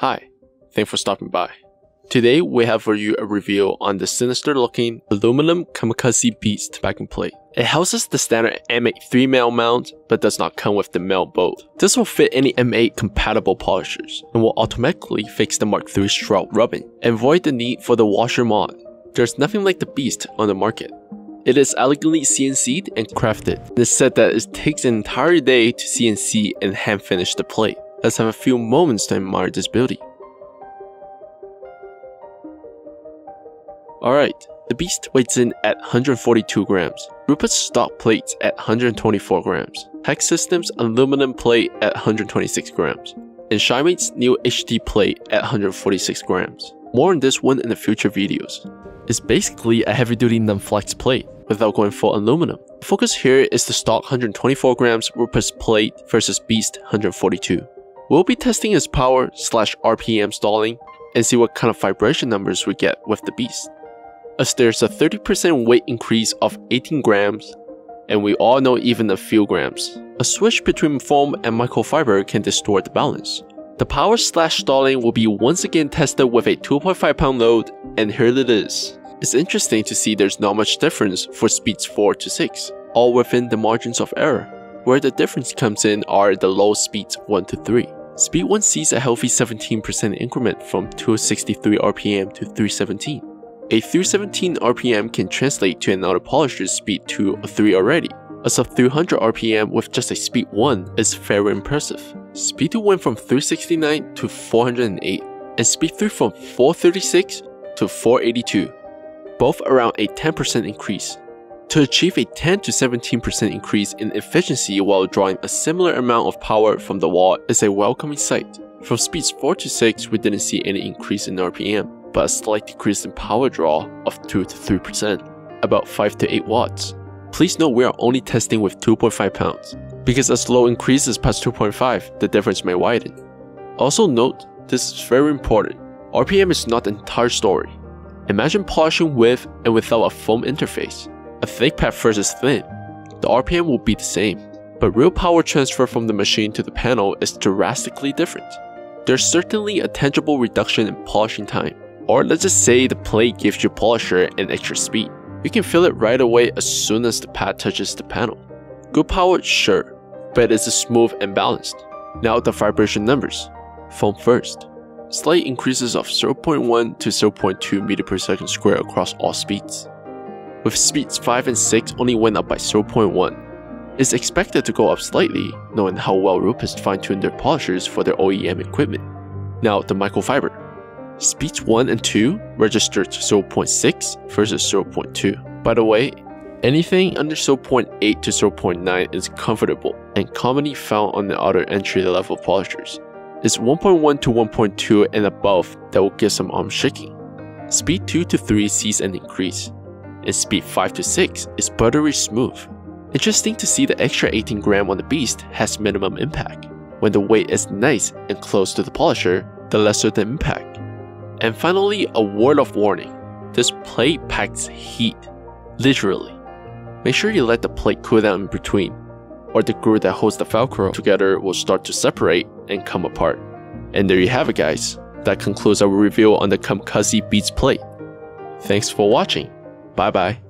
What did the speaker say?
Hi, thanks for stopping by. Today we have for you a review on the sinister looking aluminum Kamikaze Beast backing plate. It houses the standard M8 3 male mount, but does not come with the male bolt. This will fit any M8 compatible polishers, and will automatically fix the Mark III shroud rubbing, and avoid the need for the washer mod. There's nothing like the Beast on the market. It is elegantly CNC'd and crafted. It is said that it takes an entire day to CNC and hand finish the plate. Let's have a few moments to admire this beauty. Alright, the beast weighs in at 142 grams, Rupes stock plates at 124 grams, Tacsystem's aluminum plate at 126 grams, and Shinemate's new HD plate at 146 grams. More on this one in the future videos. It's basically a heavy duty non-flex plate, without going for aluminum. The focus here is the stock 124 grams Rupes plate versus Beast 142. We'll be testing its power slash RPM stalling and see what kind of vibration numbers we get with the beast. As there's a 30% weight increase of 18 grams, and we all know even a few grams. A switch between foam and microfiber can distort the balance. The power slash stalling will be once again tested with a 2.5 pound load, and here it is. It's interesting to see there's not much difference for speeds 4 to 6, all within the margins of error. Where the difference comes in are the low speeds 1 to 3. Speed 1 sees a healthy 17% increment from 263 RPM to 317. A 317 RPM can translate to an auto polisher's speed 2 or 3 already. A sub 300 RPM with just a speed 1 is very impressive. Speed 2 went from 369 to 408, and speed 3 from 436 to 482, both around a 10% increase. To achieve a 10 to 17% increase in efficiency while drawing a similar amount of power from the wall is a welcoming sight. From speeds 4 to 6 we didn't see any increase in RPM, but a slight decrease in power draw of 2 to 3%, about 5 to 8 watts. Please note we are only testing with 2.5 pounds, because as low increases past 2.5, the difference may widen. Also note, this is very important, RPM is not the entire story. Imagine polishing with and without a foam interface. A thick pad versus thin, the RPM will be the same, but real power transfer from the machine to the panel is drastically different. There's certainly a tangible reduction in polishing time, or let's just say the plate gives your polisher an extra speed. You can feel it right away as soon as the pad touches the panel. Good power, sure, but it's smooth and balanced. Now the vibration numbers. Foam first. Slight increases of 0.1 to 0.2 meter per second square across all speeds with speeds 5 and 6 only went up by 0.1. It's expected to go up slightly, knowing how well Rupes fine-tuned their polishers for their OEM equipment. Now, the microfiber. Speeds 1 and 2 registered 0.6 versus 0.2. By the way, anything under 0.8 to 0.9 is comfortable and commonly found on the other entry-level polishers. It's 1.1 to 1.2 and above that will get some arm shaking. Speed 2 to 3 sees an increase, and speed 5 to 6 is buttery smooth. Interesting to see the extra 18 gram on the beast has minimum impact. When the weight is nice and close to the polisher, the lesser the impact. And finally, a word of warning. This plate packs heat, literally. Make sure you let the plate cool down in between, or the glue that holds the Velcro together will start to separate and come apart. And there you have it guys. That concludes our review on the Kamikaze Beast plate. Thanks for watching. 拜拜。